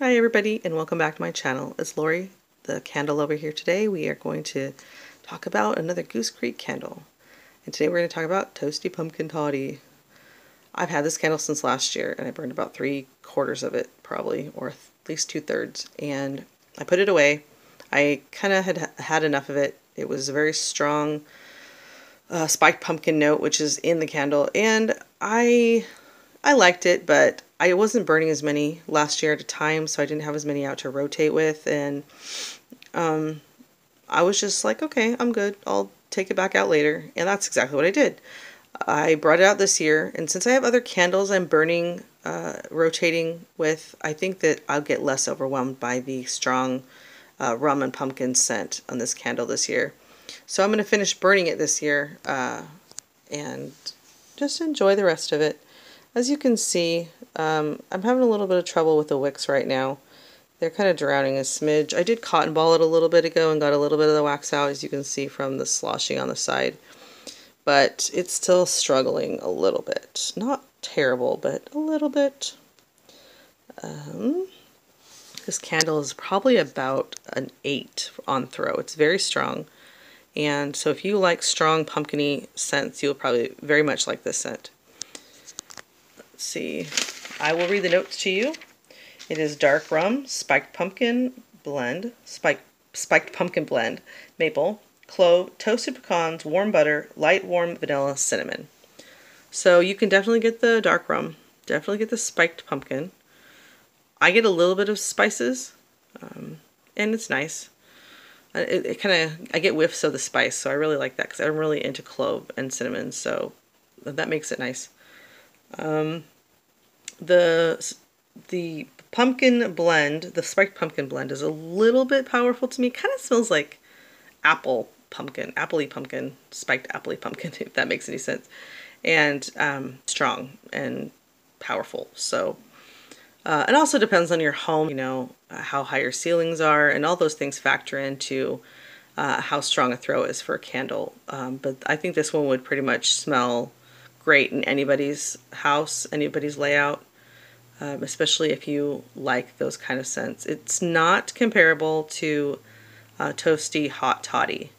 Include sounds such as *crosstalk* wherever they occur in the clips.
Hi everybody and welcome back to my channel. It's Laurie, the candle over here today. We are going to talk about another Goose Creek candle. And today we're going to talk about Toasty Pumpkin Toddy. I've had this candle since last year and I burned about three quarters of it probably, or at least two thirds. And I put it away. I kind of had had enough of it. It was a very strong uh, spiked pumpkin note which is in the candle and I I liked it, but I wasn't burning as many last year at a time, so I didn't have as many out to rotate with. And um, I was just like, okay, I'm good. I'll take it back out later. And that's exactly what I did. I brought it out this year, and since I have other candles I'm burning, uh, rotating with, I think that I'll get less overwhelmed by the strong uh, rum and pumpkin scent on this candle this year. So I'm going to finish burning it this year uh, and just enjoy the rest of it. As you can see, um, I'm having a little bit of trouble with the wicks right now. They're kind of drowning a smidge. I did cotton ball it a little bit ago and got a little bit of the wax out, as you can see from the sloshing on the side. But it's still struggling a little bit. Not terrible, but a little bit. Um, this candle is probably about an 8 on throw. It's very strong. And so if you like strong pumpkiny scents, you'll probably very much like this scent see. I will read the notes to you. It is dark rum, spiked pumpkin blend, spiked, spiked pumpkin blend, maple, clove, toasted pecans, warm butter, light warm vanilla, cinnamon. So you can definitely get the dark rum, definitely get the spiked pumpkin. I get a little bit of spices, um, and it's nice. Uh, it, it kind of, I get whiffs of the spice, so I really like that because I'm really into clove and cinnamon, so that makes it nice. Um, the the pumpkin blend, the spiked pumpkin blend, is a little bit powerful to me. Kind of smells like apple pumpkin, appley pumpkin, spiked appley pumpkin, *laughs* if that makes any sense. And um, strong and powerful. So, uh, it also depends on your home, you know, how high your ceilings are, and all those things factor into uh, how strong a throw is for a candle. Um, but I think this one would pretty much smell great in anybody's house, anybody's layout, um, especially if you like those kind of scents. It's not comparable to uh, Toasty Hot Toddy.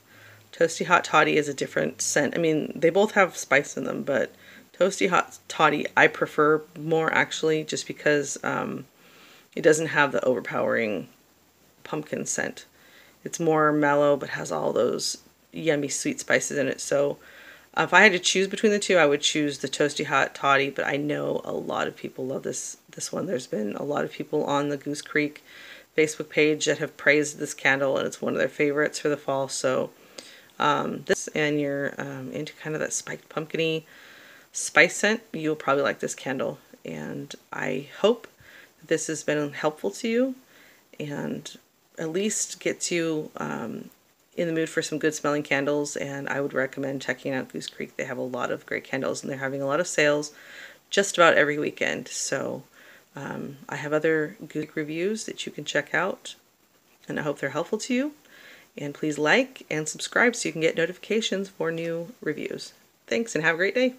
Toasty Hot Toddy is a different scent. I mean, they both have spice in them, but Toasty Hot Toddy I prefer more actually just because um, it doesn't have the overpowering pumpkin scent. It's more mellow but has all those yummy sweet spices in it. So if I had to choose between the two, I would choose the Toasty Hot Toddy, but I know a lot of people love this this one. There's been a lot of people on the Goose Creek Facebook page that have praised this candle, and it's one of their favorites for the fall. So um, this and you're um, into kind of that spiked pumpkiny spice scent, you'll probably like this candle. And I hope this has been helpful to you and at least gets you um, in the mood for some good smelling candles and I would recommend checking out Goose Creek. They have a lot of great candles and they're having a lot of sales just about every weekend. So um, I have other Goose reviews that you can check out and I hope they're helpful to you. And please like and subscribe so you can get notifications for new reviews. Thanks and have a great day.